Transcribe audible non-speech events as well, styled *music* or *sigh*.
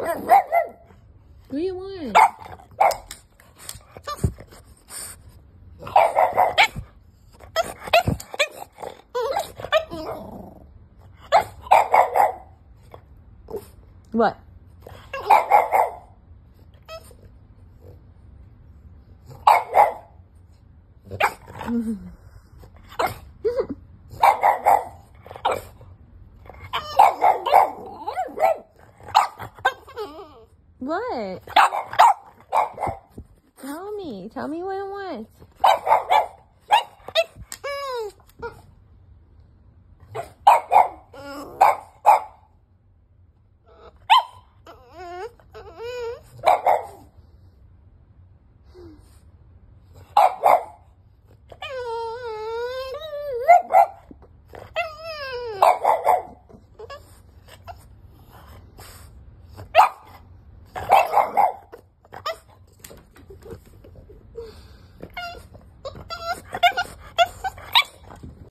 What do you want? What? What? Tell me. Tell me what it wants. *laughs*